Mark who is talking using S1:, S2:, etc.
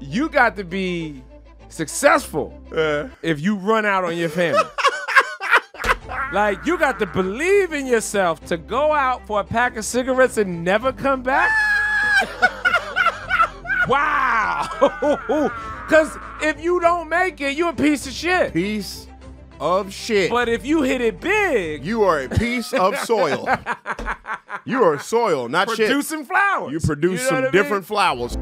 S1: you got to be successful
S2: Uh,
S1: if you run out on your family. like you got to believe in yourself to go out for a pack of cigarettes and never come back. wow. Cause if you don't make it, you a piece of shit.
S2: piece of shit.
S1: But if you hit it big,
S2: you are a piece of soil. you are soil, not shit.
S1: producing flowers.
S2: You produce
S1: know
S2: some
S1: I mean?
S2: different flowers.